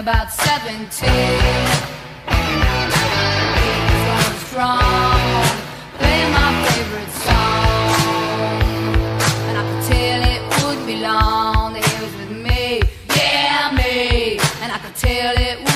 about 17. So I'm strong, playing my favorite song. And I could tell it wouldn't be long that he was with me, yeah, me. And I could tell it